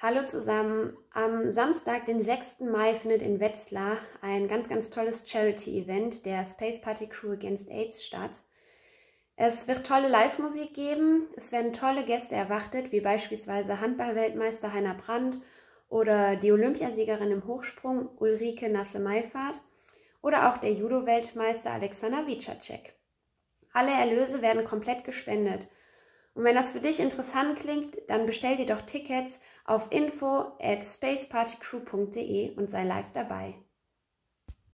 Hallo zusammen. Am Samstag, den 6. Mai, findet in Wetzlar ein ganz, ganz tolles Charity-Event der Space Party Crew Against AIDS statt. Es wird tolle Live-Musik geben, es werden tolle Gäste erwartet, wie beispielsweise Handball-Weltmeister Heiner Brandt oder die Olympiasiegerin im Hochsprung Ulrike Nasse-Meifert oder auch der Judo-Weltmeister Alexander Wicacek. Alle Erlöse werden komplett gespendet – und wenn das für dich interessant klingt, dann bestell dir doch Tickets auf info at spacepartycrew.de und sei live dabei.